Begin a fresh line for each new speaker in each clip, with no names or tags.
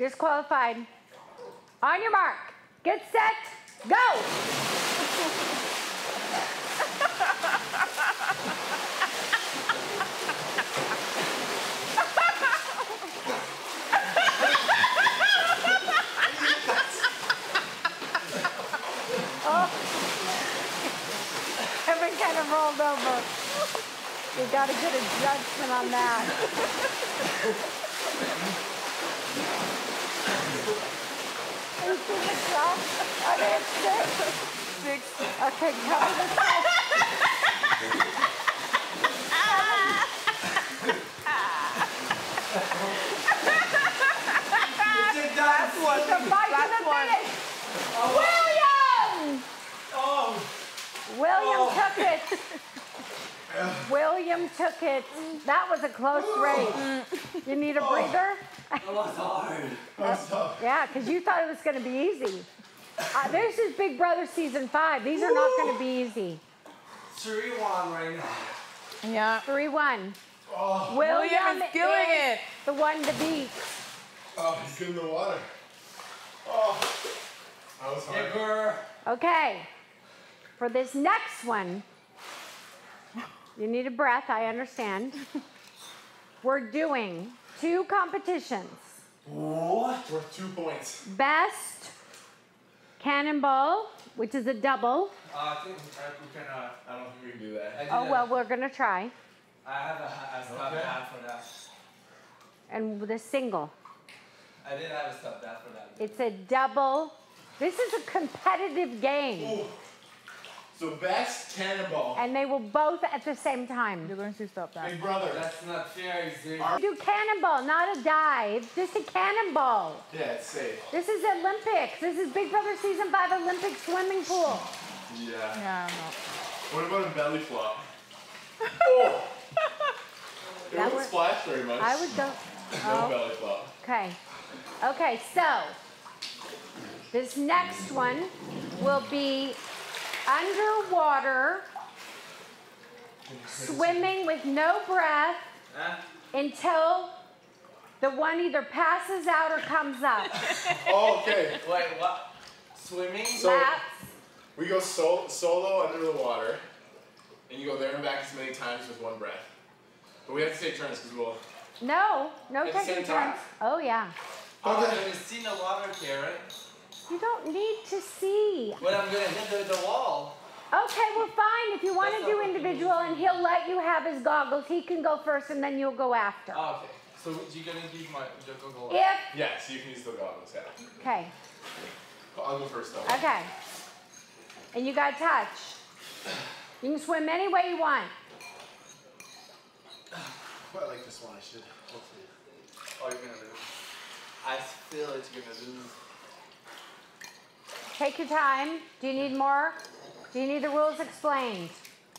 Disqualified. On your mark. Get set. Go. Oh. Kevin kind of rolled over. You got to get a judgment on that. See the? Okay, it's six.
Six.
Okay, cover the six.
Last one.
The to
one.
William!
Oh,
William took it. William took it. That was a close race. You need a breather?
that was hard.
That's tough.
Yeah, because you thought it was going to be easy. Uh, this is Big Brother season five. These are not going to be easy.
3 1 right now.
Yeah.
3 1.
Oh,
William,
is killing
is
it.
the one to beat.
oh, he's getting the water. Oh, that was hard.
Yeah, girl.
Okay, for this next one, you need a breath, I understand. We're doing two competitions
What?
Worth two points.
best cannonball, which is a double.
Uh, I think we can. Uh,
I don't think we can do that.
Oh,
a-
well, we're going to try.
I have a, a stop
Okay.
dad for that.
And the single.
I did have a stop dad for that.
It's a double. This is a competitive game,
Ooh. So best cannonball.
and they will both at the same time.
You're going to stop that.
Big brother.
That's not fair, is it?
Do cannonball, not a dive, just a cannonball.
Yeah, it's safe.
This is Olympics. This is Big Brother Season 5 Olympic swimming pool.
Yeah.
Yeah, no.
What about a belly flop? oh. It
That
wouldn't splash very much.
I would go.
No
Oh,
belly flop.
okay. Okay, so this next one will be underwater swimming with no breath until the one either passes out or comes up.
Oh, okay.
Wait, what? Swimming?
So-
Laps.
We go sol- solo under the water, and you go there and back as many times with one breath. But we have to take turns because we'll.
No, no taking
same time?
turns. Oh yeah.
I'm gonna see the water, Karen.
You don't need to see.
But I'm gonna hit the, the wall.
Okay, well, fine. If you want to do individual and he'll let you have his goggles, he can go first and then you'll go after.
Oh, okay. So you're gonna give my the goggle.
If,
Yeah, so you can use the goggles. Yeah.
okay,
I'll go first though.
okay. And you got touch. You can swim any way you want.
I like this one. I should. Hopefully.
Oh, you're gonna lose. I feel it's gonna lose.
Take your time. Do you need more? Do you need the rules explained?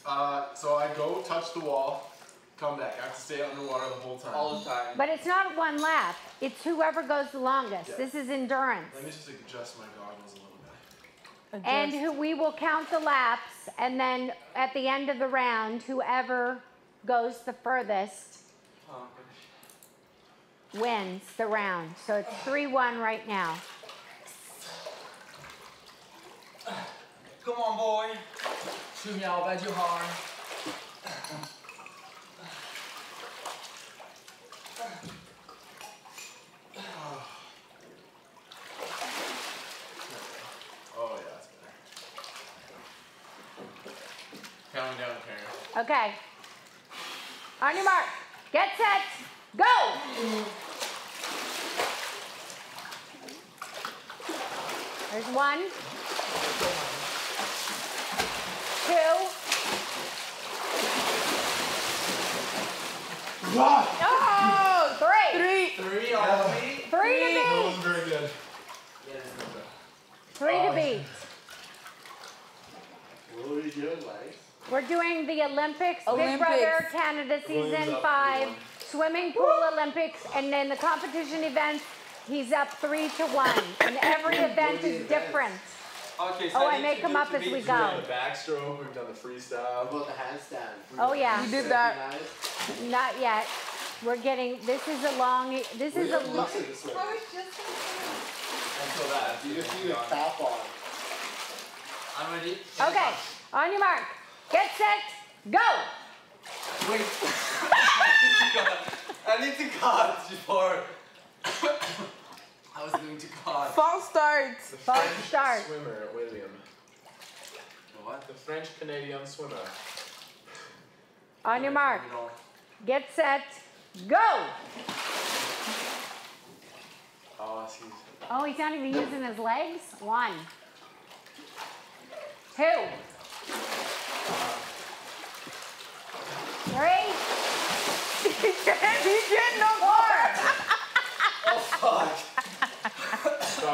Uh, so I go touch the wall, come back. I have to stay underwater the whole time.
All the time.
But it's not one lap. It's whoever goes the longest. This is endurance.
Let me just adjust my goggles a little bit.
And who, we will count the laps, and then at the end of the round, whoever goes the furthest
Oh,
wins the round. So it's 3 1 right now.
Come on, boy. Shoot me out about your harm.
Oh, yeah, that's better. Counting down, Karen.
Okay. On your mark. Get set. Go! There's one. Two.
Wow!
Oh, three.
Three.
Three already?
Three to beat.
wasn't very good.
Yes.
Three to beat.
What are you doing, Lex?
We're doing the Olympics, Big
Olympics.
Brother Canada Season 5,
3-1.
swimming pool Olympics, and then the competition events, he's up 3 to 1. And every event is different.
Okay, so
Oh, I
need
make them up as we go.
We've done the backstroke, we've done the
How
freestyle.
about the handstand?
Oh, yeah.
We did that.
Not yet. We're getting, this is a long, this is a long,
I was just gonna say.
I'm.
You just need a cap on.
I'm ready.
okay, on your mark, get set, go!
Wait. I need to cut before. I was going to cut.
False start.
False start.
Swimmer, William.
What?
The French Canadian swimmer.
On your mark, get set, go!
Oh, she's.
Oh, he's not even using his legs? One. Two. Three.
He can't, he can't no more.
Oh fuck!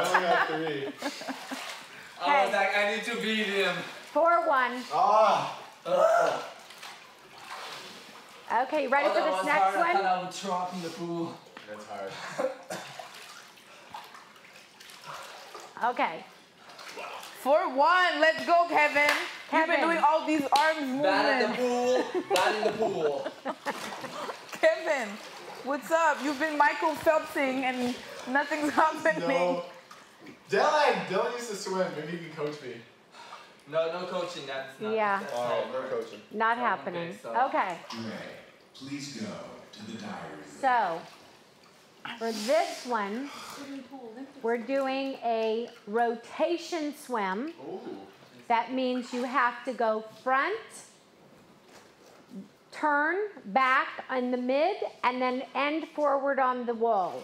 So I only got three.
I was like, I need to beat him.
Four, one.
Ah!
Ugh.
Okay, you ready
oh,
for this next
hard. I
one?
thought I would drop in the pool.
That's hard.
Okay.
For one, let's go, Kevin. You've been doing all these arms movements.
Bad in the pool. Bad in the pool.
Kevin, what's up? You've been Michael Phelpsing and nothing's happening.
No. Dillon! Dillon used to swim. Maybe you can coach me.
No, no coaching. That's not.
Yeah.
That's
Alright,
not
no coaching.
Not oh,
Okay,
happening.
so-
Okay,
Ray, please go to the diary
so for this one, we're doing a rotation swim.
Ooh.
That means you have to go front, turn back in the mid, and then end forward on the wall.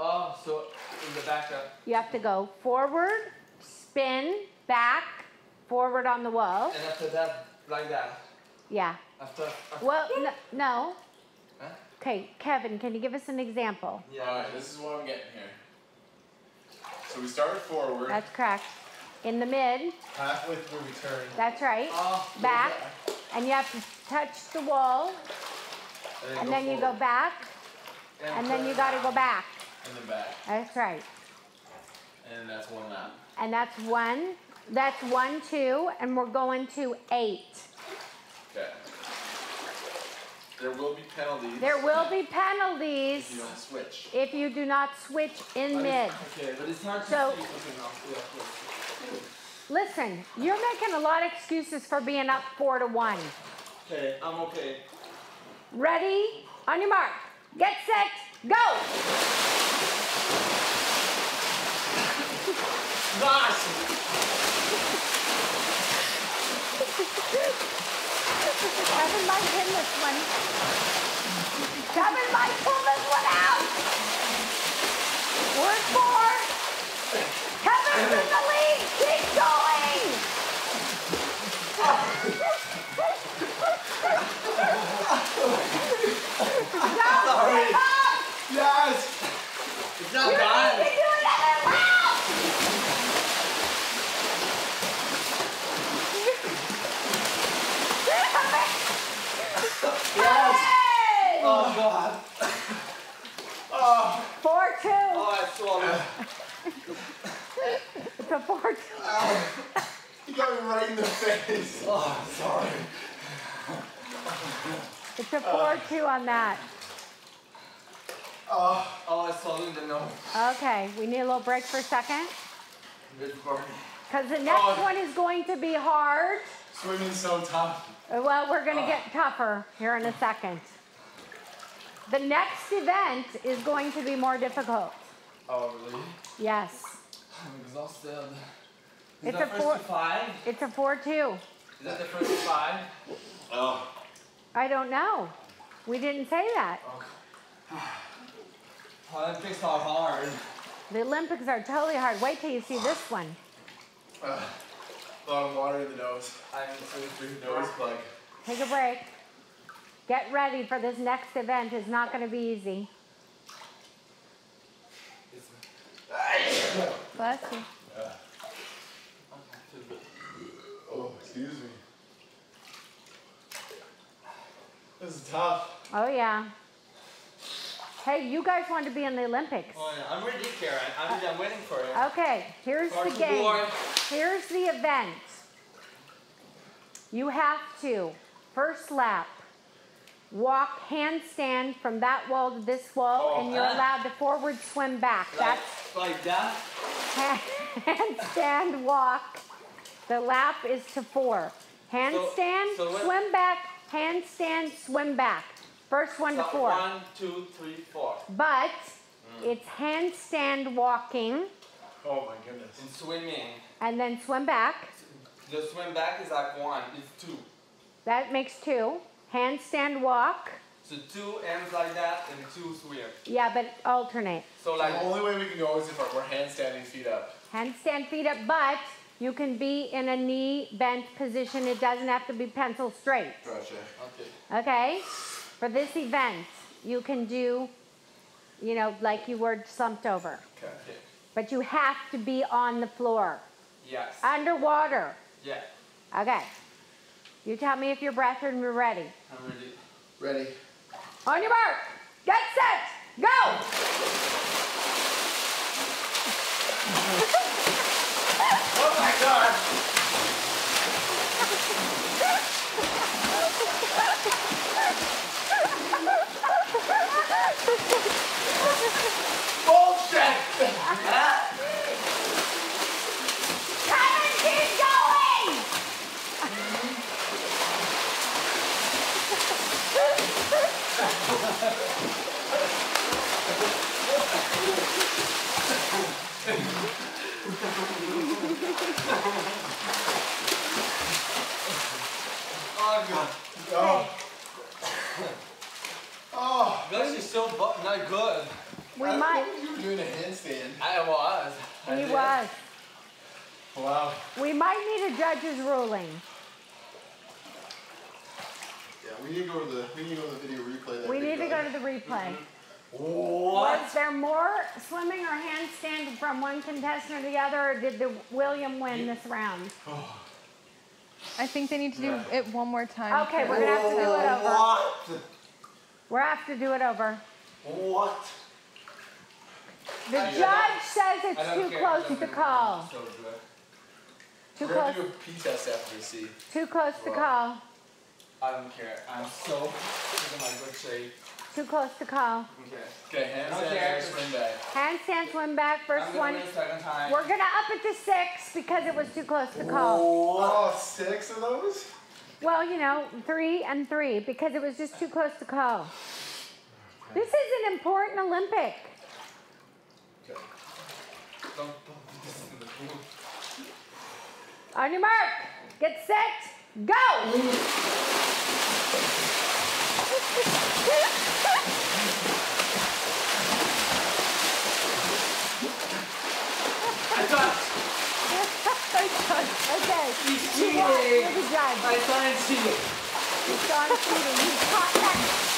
I don't- Oh, so in the backup.
You have to go forward, spin, back, forward on the wall.
And after that, like that.
Yeah.
After. after
Well, no. no.
Huh?
Okay, Kevin, can you give us an example?
Yeah.
Alright, this is what I'm getting here. So we started forward,
That's correct. In the mid,
halfway through we turn.
that's right.
Oh, go
Back, and you have to touch the wall, and then you go
forward.
back, and then you gotta go back.
And then back.
That's right.
And that's one lap.
And that's one, that's one, two, and we're going to eight.
Okay. There will be penalties
There will be penalties.
if you don't switch.
if you do not switch in mid.
Okay, but it's hard to
So-
see. Okay, now, yeah, yeah.
Listen, you're making a lot of excuses for being up four to one.
Okay, I'm okay.
Ready? On your mark. Get set. Go.
Gosh!
Kevin might win this one. Kevin might pull this one out. Word four. Kevin's in the lead. Keep going. Go,
Sorry.
keep up.
Yes!
It's not
You
done.
need to do another round. Yes.
Oh god.
Oh!
Four two.
Oh, I swallowed.
It's a four two.
He got me right in the face.
Oh, sorry.
It's a four two on that.
Oh.
Oh, I swallowed the nose.
Okay, we need a little break for a second. Because the next
Oh.
one is going to be hard.
Swimming's so tough.
Uh, Well, we're going to get tougher here in a second. The next event is going to be more difficult.
Oh, really?
Yes.
I'm exhausted. Is
It's
that
a
first
four-
to five?
It's a 4 2.
Is that the first to five?
Oh.
I don't know. We didn't say that.
Oh, Olympics are hard.
The Olympics are totally hard. Wait till you see this one.
Uh, a lot of water in the nose.
I'm so
Nose plug.
Take a break. Get ready for this next event. It's not going to be easy. Bless you.
Oh, excuse me. This is tough.
Oh, yeah. Hey, you guys want to be in the Olympics.
Oh, yeah. I'm ready, Karen. I'm, I'm waiting for it.
Okay, here's the game.
boy.
Here's the event. You have to, first lap, walk handstand from that wall to this wall,
Oh,
and you're
ah.
allowed to forward swim back.
Like,
That's
like that.
handstand walk. The lap is to four. Handstand,
so what-
swim back, handstand, swim back. First one to
So
four.
One, two, three, four.
But it's handstand walking
Oh my goodness.
And swimming,
and then swim back.
the swim back is like one. It's two.
That makes two. Handstand walk.
So two ends like that and two swim.
Yeah, but alternate.
So
So
like
the only way we can go is if we're handstanding feet up.
Handstand feet up, but you can be in a knee bent position. It doesn't have to be pencil straight.
Gotcha.
okay.
Okay? For this event, you can do, you know, like you were slumped over.
Okay.
Okay.
But you have to be on the floor,
Yes.
underwater.
yeah.
Okay. You tell me if you're breath and we're ready.
I'm ready.
Ready.
On your mark, get set, go!
Oh my god! Bullshit!
Kevin!
Oh god.
Oh. Oh.
This is so bu- good.
We
I
might.
You were doing a handstand.
I was. I
He
did.
was.
Wow.
We might need a judge's ruling.
Yeah, we need to go to the we need to go to the video replay. That
We need to go to the replay.
What?
Was there more swimming or handstand from one contestant or the other, or did the William win this round?
I think they need to do it one more time.
Okay, we're gonna have to do it oh, over.
What?
We're gonna have to do it over.
What?
The
I-
judge says it's too close to call.
So.
Too
We're gonna
close.
do a pee test after we see.
Too close to call.
I don't care. I'm so in my good shape.
Too close to call.
Okay.
Okay, handstand swim back.
Handstand swim back. First
I'm
one.
win second time.
We're gonna up it to six because it was too close to call.
Oh, six of those?
Well, you know, three and three because it was just too close to call. This is an important Olympic.
Okay.
Don't, don't do this in the pool.
On your mark, get set, go! Okay.
He's
You walk,
cheating.
you're the judge.
Cheating.
He's cheating. He's caught that.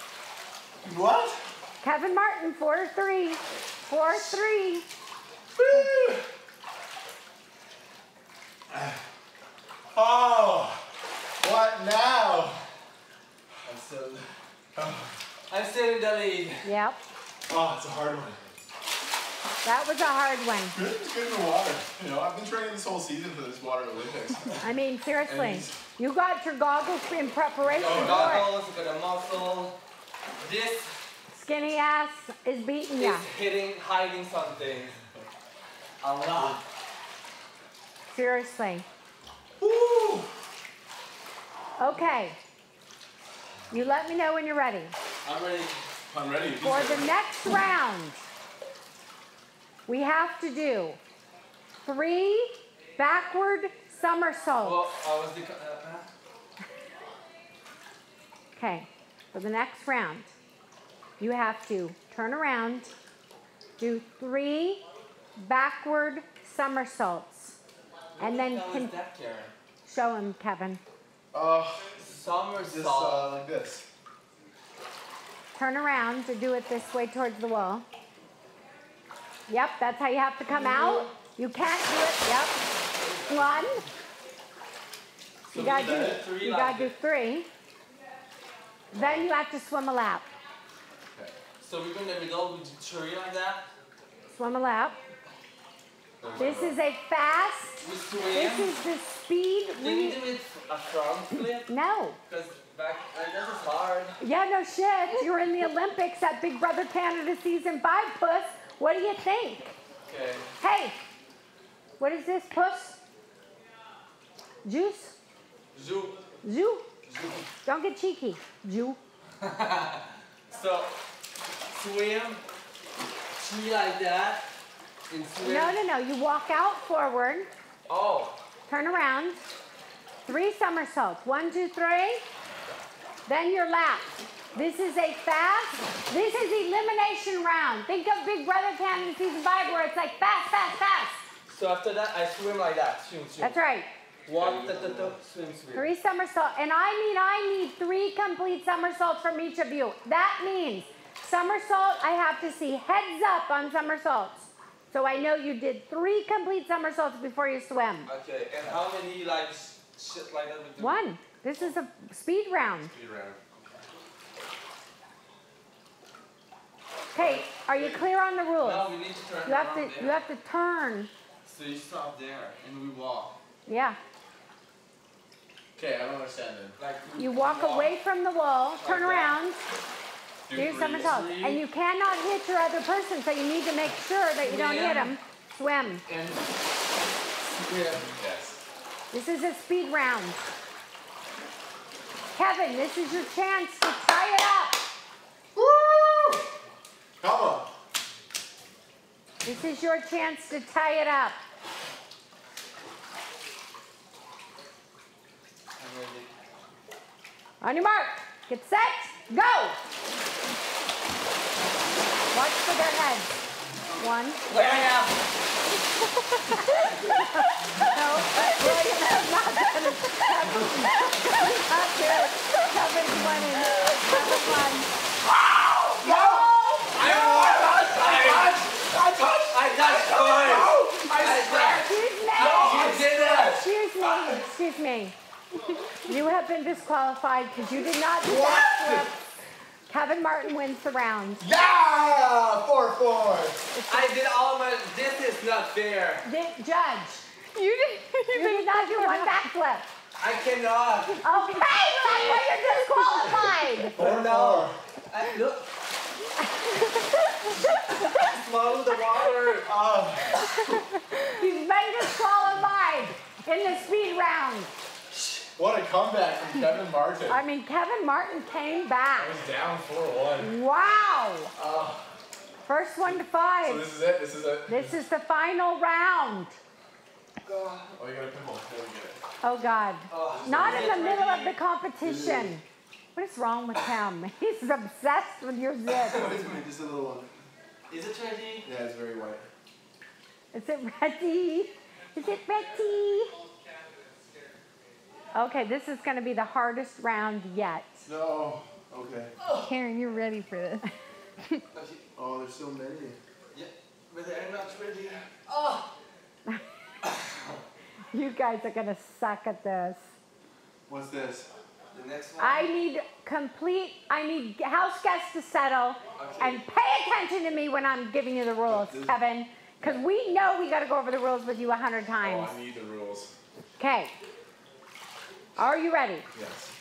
What?
Kevin Martin, four to three. Four three.
Oh, what now?
I'm still. Oh, I'm still in the lead.
Yep.
Oh, it's a hard one.
That was a hard one.
Good, it's good in the water. You know, I've been training this whole season for this water Olympics.
I mean, seriously. You got your goggles in preparation
Oh,
for it.
goggles, got a muscle. This
Skinny ass is beating ya.
is hitting, hiding something. A lot.
Seriously.
Woo!
Okay. You let me know when you're ready.
I'm ready.
I'm ready.
For the next round, we have to do three backward somersaults.
Well, I was the. Uh,
Okay, for the next round, you have to turn around, do three backward somersaults, and then
what the hell
can
that, Karen?
show him, Kevin.
Uh,
Somersault.
just uh, like this.
turn around to do it this way towards the wall. Yep, that's how you have to come out. You can't do it. Yep. One. You gotta do.
three
You gotta do three. Then you have to swim a lap.
So we're gonna middle with three like that.
Swim a lap. This is a fast. This is the speed.
Can we
Re-
do it a front flip?
no.
Because back, uh, this is hard.
Yeah, no shit. You're in the Olympics at Big Brother Canada season five, puss. What do you think?
Okay.
Hey, what is this, puss? Juice?
Zoo.
Zoo?
Zoo.
Don't get cheeky. Zoo.
So swim, three like that, and swim.
No, no, no. You walk out forward,
Oh,
turn around, three somersaults. One, two, three. Then your lap. This is a fast. This is elimination round. Think of Big Brother Canada season five, where it's like fast, fast, fast.
so after that I swim like that. Swim, swim.
That's right.
One, ta, ta, ta, swim, swim.
Three somersaults. And I mean, I need three complete somersaults from each of you. That means somersault, I have to see heads up on somersaults. So I know you did three complete somersaults before you swim.
Okay, and how many like shit like that we?
One. This is a speed round.
Speed round.
Okay, are you clear on the rules?
Now we need to turn
You have to
there.
you have to turn.
So you stop there and we walk.
Yeah.
Okay, I don't understand then.
Like
You walk away from the wall, turn
Like that.
Do
do somersaults.
Three.
And you cannot hit your other person, so you need to make sure that you don't hit them. Swim.
And swim.
Yes.
This is a speed round. Kevin, this is your chance to tie it up.
Woo! Come on.
This is your chance to tie it up.
I'm ready.
On your mark, get set, go. Watch for their heads. One.
Where I am.
No, William is not gonna. Kevin's not good. Kevin's winning. Kevin won.
I touched yours. I
Excuse me.
You did it.
Excuse me. Excuse me. You have been disqualified because you did not do that flip. Kevin Martin wins the round.
Yeah! 4 4.
I did all my. This is not fair.
Di- judge,
You did.
you did not do one backflip.
I cannot.
Okay, that's why you're disqualified.
4
No.
4.
I, look. Swallow the water.
Oh,
He's been disqualified in the speed round.
What a comeback from Kevin Martin.
I mean, Kevin Martin came back.
I was down 4 1.
Wow.
Oh,
First one to five.
so
five.
this is it? This is it?
This is the final round.
Oh, you got a pimple. There we get.
Oh, God.
Oh,
Not in
it
the middle of the competition. What is wrong with him? He's obsessed with your zip.
Just a little one.
Is it ready?
Yeah, it's very white.
Is it ready? Is it ready? Okay, this is going to be the hardest round yet.
No. Okay.
Karen, you're ready for this.
Oh, there's so many.
Yeah, but I'm not ready. Oh.
You guys are going to suck at this.
What's this?
The next one.
I need complete, I need house guests to settle
Okay.
and pay attention to me when I'm giving you the rules, Kevin. Because we know we got to go over the rules with you a hundred
oh,
times.
I need the rules.
Okay. Are you ready?
Yes.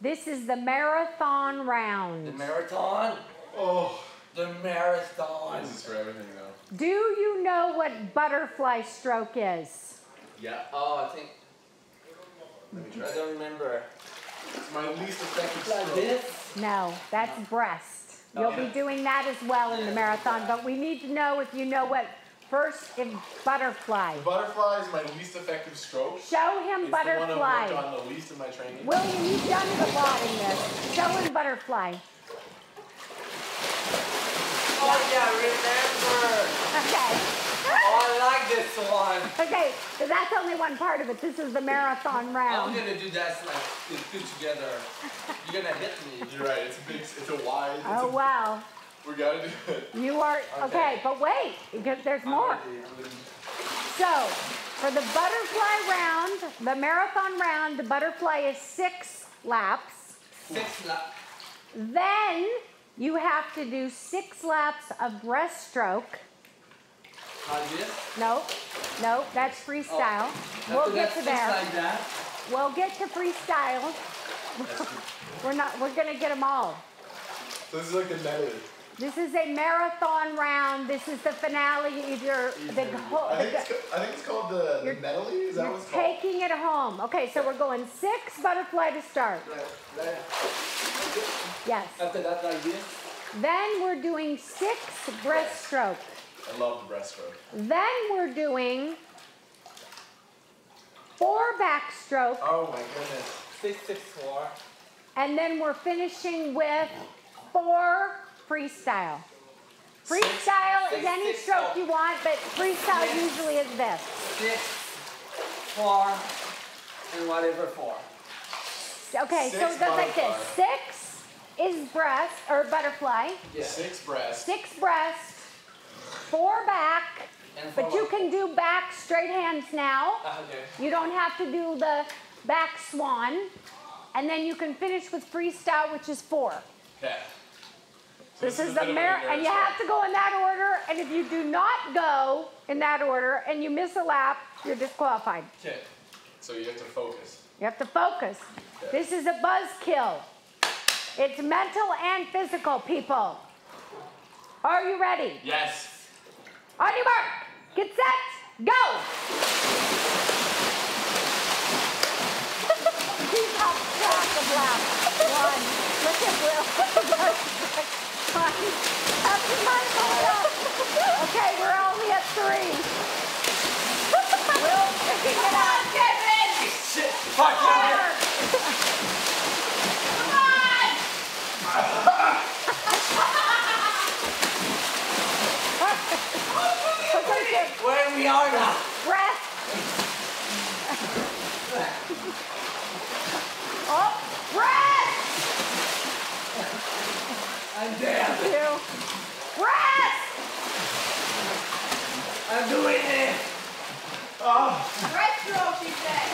This is the marathon round.
The marathon.
Oh,
The marathon.
This is for everything though.
Do you know what butterfly stroke is?
Yeah.
Oh, I think
Let me try.
I don't remember.
It's my least effective
Like
stroke.
this.
No, that's breast. Oh, You'll be doing that as well in the marathon, but we need to know if you know what first in butterfly.
Butterfly is my least effective stroke.
Show him
It's the one I've worked on the least in my training.
William, you've done it a lot in this. Show him butterfly.
Oh yeah, remember.
Okay.
Oh, I like this one.
Okay, so that's only one part of it. This is the marathon round.
I'm gonna do that like two two together. You're gonna hit me.
You're right. It's a big. It's a wide. It's
Oh
a,
wow.
We gotta do it.
You are okay,
Okay.
but wait, because there's more.
ready, I'm ready.
So, for the butterfly round, the marathon round, the butterfly is six laps.
Six laps.
Then you have to do six laps of breaststroke.
Like this.
Nope, nope, that's freestyle.
Oh, After
We'll get to there.
Like that.
We'll get to freestyle. We're not. We're gonna get them all.
So this is like the medley.
This is a marathon round. This is the finale of your the whole.
I think it's, I think it's called the, the medley. Is that
You're
what it's called?
taking it home. Okay, so we're going six butterfly to start.
Like, like.
Yes.
After that, like this.
Then we're doing six breaststroke.
I love the breaststroke.
Then we're doing four backstroke,
Oh my goodness. Six, six, four.
and then we're finishing with four freestyle. Freestyle
Six,
is any
six,
stroke
four.
you want, but freestyle
Six.
usually is best.
Six, four, and whatever four.
Okay, so it goes like this. Six is breast or butterfly,
Yeah.
Six breasts.
six breast, four back,
And
but
four.
you can do back straight hands now.
Ah, okay.
You don't have to do the back swan. And then you can finish with freestyle, which is four.
Yeah. So
This, is the
bit of a
mar-
beginner's
and you have to go in that order. And if you do not go in that order and you miss a lap, you're disqualified.
Okay.
So you have to focus.
You have to focus. This is a buzzkill. It's mental and physical, people. Are you ready?
Yes.
On your mark, get set, go! He's off track of laps. One. Look at Will. One. After my hold. Okay, we're only at three. Will picking it up.
Shit. Fuck
Four. Okay,
Where we are now.
Breath. oh, breath.
I'm dead.
Two. Breath.
I'm doing it.
Breaststroke, she said.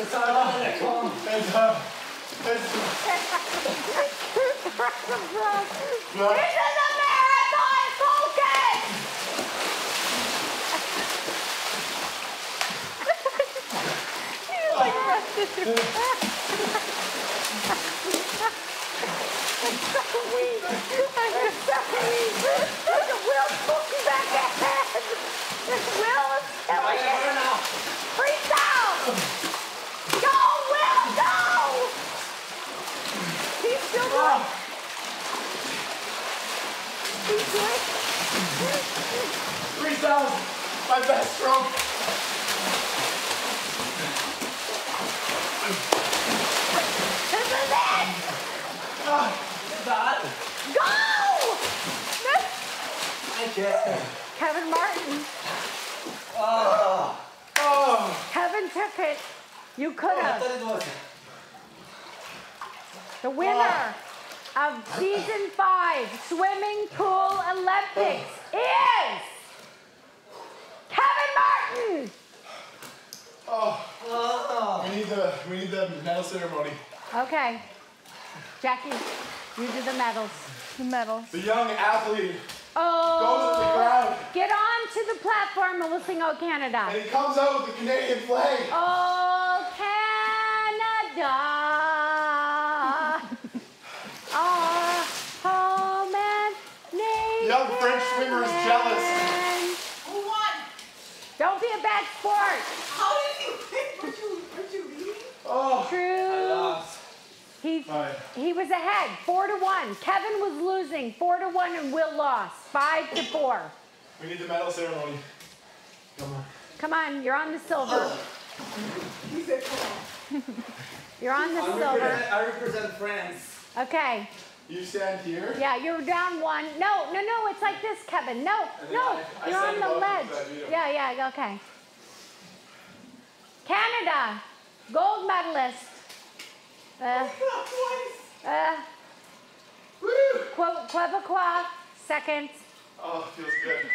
It's all on the
uh, it's,
Breath of breath.
Breath.
This is a marathon, focus. Like rested Look at Will pulling back. Freestyle! Go, Will, go! He's still going. He's.
My best stroke.
This is it!
That.
Go!
I can't.
Kevin Martin.
Oh.
Oh.
Kevin took it. You could oh,
I
have.
thought it was.
The winner of season five swimming pool Olympics is Kevin Martin.
Oh.
Oh.
We need the we need the medal ceremony.
Okay, Jackie, you do the medals.
The medals.
The young athlete,
Oh,
Goes to the crowd.
get on to the platform and we'll sing "Oh Canada."
and he comes out with the Canadian flag.
Oh Canada, our home and nation.
young French swimmer is jealous.
Who won?
Don't be a bad sport.
How did you pick? Were you, were you reading?
Oh.
I
True.
Lost.
He
Alright.
he was ahead, four to one. Kevin was losing, four to one, and Will lost, five to four.
We need the medal ceremony. Come on.
Come on, you're on the silver.
He said, come on.
You're on the
I
silver.
represent, I represent France.
Okay.
You stand here.
Yeah, you're down one. No, no, no. It's like this, Kevin. No, no.
I- I
You're on the ledge.
because I beat him.
Yeah, yeah. Okay. Canada, gold medalist. Uh, uh, Quebecois, Quebecois, second.
Oh, feels good.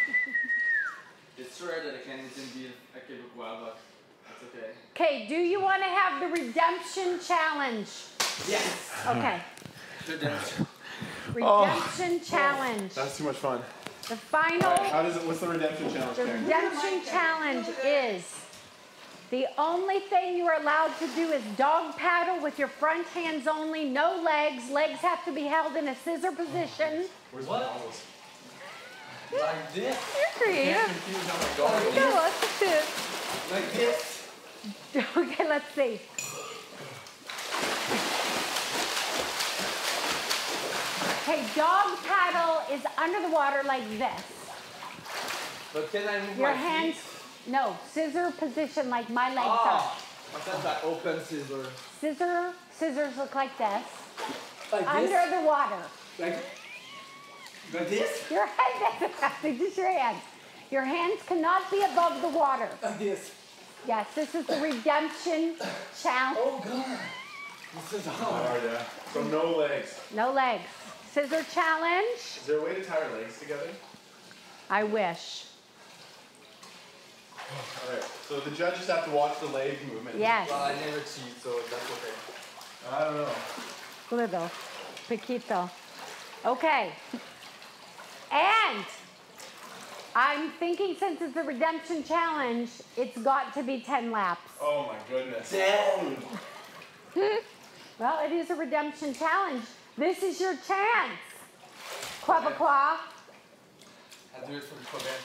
It's rare that a Canadian beat a Quebecois, but that's okay.
Okay, do you want to have the redemption challenge?
Yes.
Okay.
Redemption.
Redemption challenge.
That's too much fun.
The final.
How does it? What's the redemption challenge,
The
Karen?
redemption challenge is the only thing you are allowed to do is dog paddle with your front hands only, no legs. Legs have to be held in a scissor position.
Where's
What?
my goggles?
Like this.
You're creative.
Confused how my goggles.
Go, let's do it.
Like this.
Okay, let's see. Okay, dog paddle is under the water like this.
But can I move
Your
my
hands,
feet?
No, scissor position like my legs are.
Ah. I thought that open scissor.
Scissor, scissors look like this.
Like
Under
this.
the water.
Like. Like this.
Your head doesn't have to, just your hands. Your hands cannot be above the water.
Like this.
Yes, this is the redemption challenge.
Oh God. This is hard.
Oh yeah. So no legs.
No legs. Scissor challenge.
Is there a way to tie our legs together?
I wish.
All right. So the judges have to watch the leg movement.
Yes.
Well, I never cheat, so that's okay.
I don't know.
Little. Piquito. Okay. And I'm thinking since it's a redemption challenge, it's got to be 10 laps.
Oh my goodness.
Damn.
Well, it is a redemption challenge. This is your chance, Quebecois,
I do it for Quebec.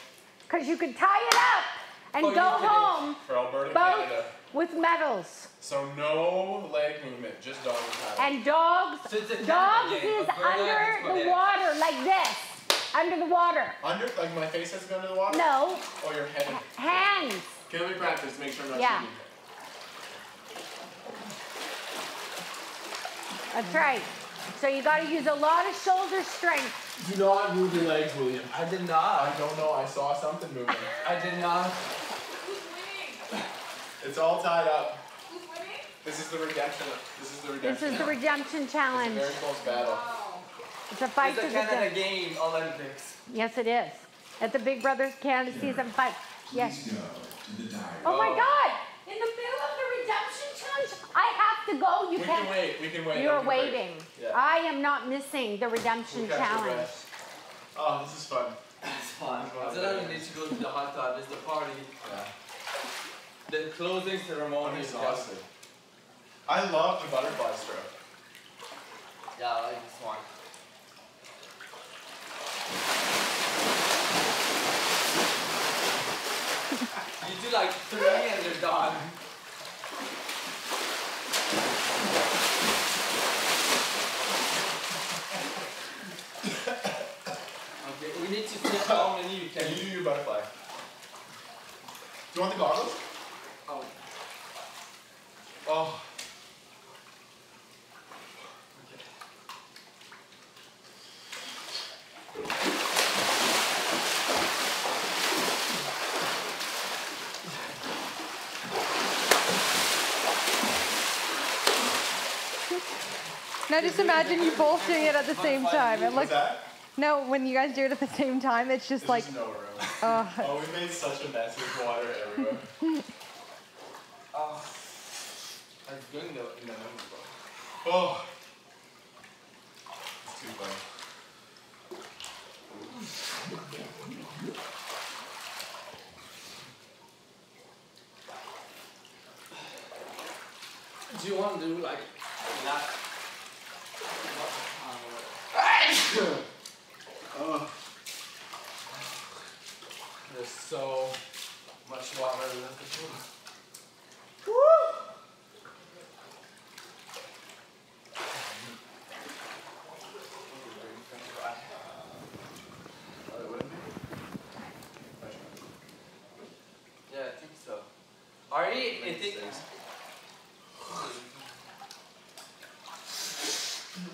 because you can tie it up and
Oh,
go home
For Alberta,
both
Canada.
with medals.
So no leg movement, just dog paddle.
And dogs,
So it's a Canada
dogs is
Alberta
under
against
the
Quebec.
water like this, under the water.
Under, like my face has to go under the water?
No,
Oh, your head.
hands.
Okay, let me practice to make sure I'm not
Yeah.
cheating.
That's right. So you got to use a lot of shoulder strength.
Do not move your legs, William.
I did not.
I don't know. I saw something moving.
I did not.
it's all tied up. This is the redemption. This is the redemption.
This is the redemption
It's a
challenge.
very close battle.
It's a fight
It's
to
a
the
Canada
death.
game Olympics.
Yes, it is. At the Big Brothers Canada season fight. Yes.
Please go to the diary.
Oh my God! In the middle of the redemption challenge, I have to go. You
We
can't.
wait. We can wait.
You're
We can wait.
waiting.
Yeah.
I am not missing the redemption
We'll
challenge.
breath. Oh, this is fun.
It's fun. So then we need to go to the hot tub. It's the party.
Yeah.
The closing ceremony
I'm
is
exhausted. I love the butterfly stroke.
Yeah, I like this one. you do like three and you're done. Okay, we need to see how many you
Can
can
you do your butterfly? Do you want the goggles?
Oh,
Oh.
Now just imagine you both doing it at the same time. It
What's
looks
that?
No, when you guys do it at the same time, it's just like
There's no room.
uh,
Oh, we made such a mess with water everywhere.
oh. I'm good in the, in the number, bro.
Oh. It's too funny.
Do you want to do like that?
Oh.
There's so much water left to pool.
Oh, it wouldn't be?
Yeah, I think so. Already, I think.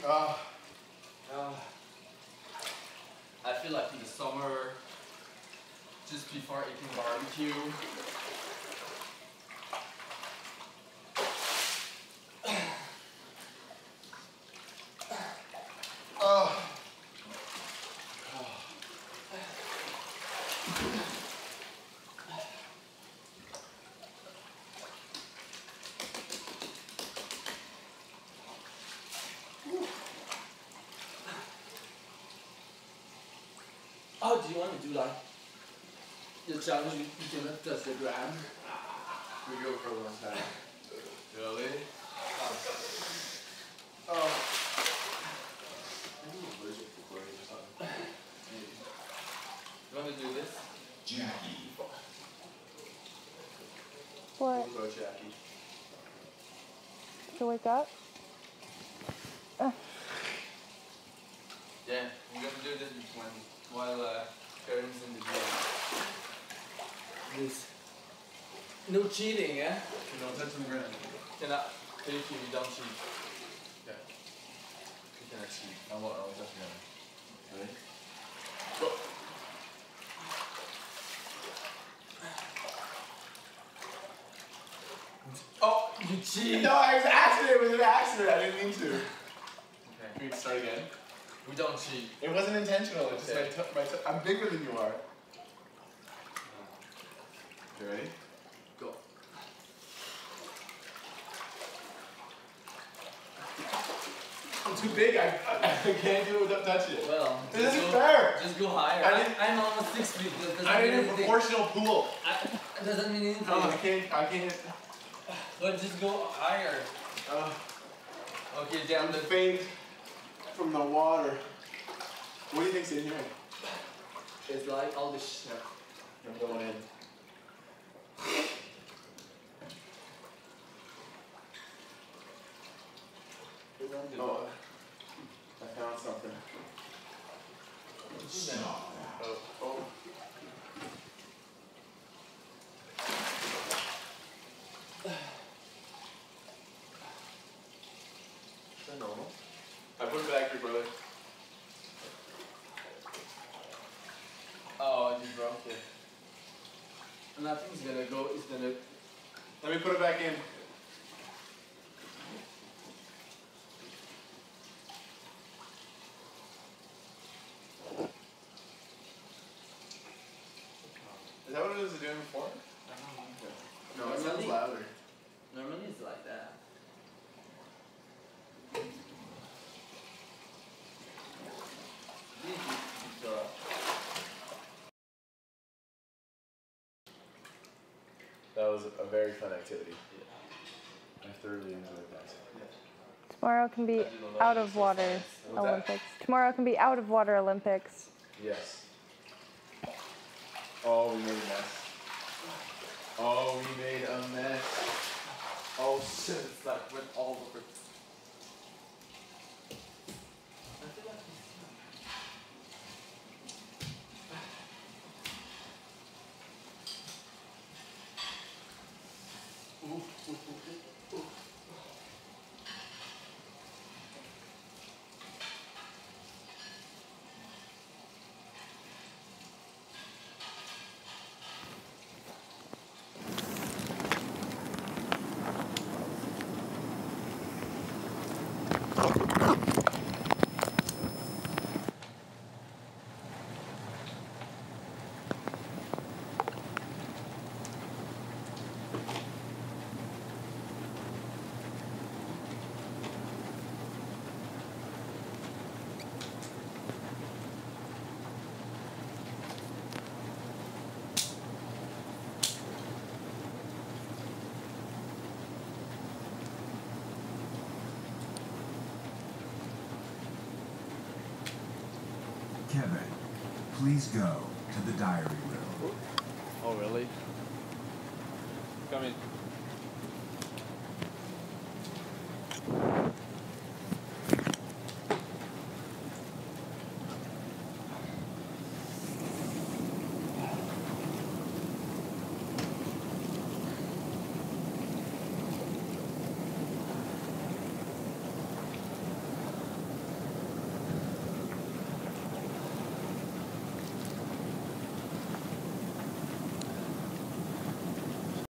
Oh,
Uh, I feel like in the summer, before barbecue,
oh.
do you want to do like the challenge? You you cannot touch the ground.
We go for a long time. Really? Oh. I'm allergic to chlorine or something.
You want to do this?
Jackie.
What?
We'll go Jackie.
To wake up?
Yeah, we're gonna do this when while uh, Karen's in the gym. This. No cheating, eh? yeah?
You don't touch the ground.
Cannot. If you don't cheat.
Yeah.
You cannot cheat.
I won't, I the ground. Ready?
Oh, you cheat!
No, it was an accident. It was an accident. I didn't mean to.
Okay.
Can we start again?
We don't cheat.
It wasn't intentional. It's just my, t- my I'm bigger than you are. You ready?
Go.
I'm too big. I, I, I can't do it without touching it.
Well,
This isn't
go,
fair.
Just go higher.
I
I
didn't-
I'm almost six feet. Mean
in a proportional pool.
I, doesn't mean anything.
No, I can't. I can't.
But just go higher.
Uh,
Okay, down
I'm
the.
faint from the water. What do you think's in here?
It's like all this shit.
I'm going in. Oh, I found something. Oh, oh. Is that normal? I put it back here, brother.
Oh, you broke it. Nothing's gonna go. Gonna.
Let me put it back in. Is that what it was doing before? No, it sounds
Normally-
louder.
Normally it's like that. This is the.
That was a very fun activity. I thoroughly enjoyed that.
Tomorrow can be out of water
What's that?
Olympics. Tomorrow can be out of water Olympics.
Yes. Oh, we made a mess. Oh, we made a mess.
Oh shit! It's like went all over.
beaucoup. Please go to the diary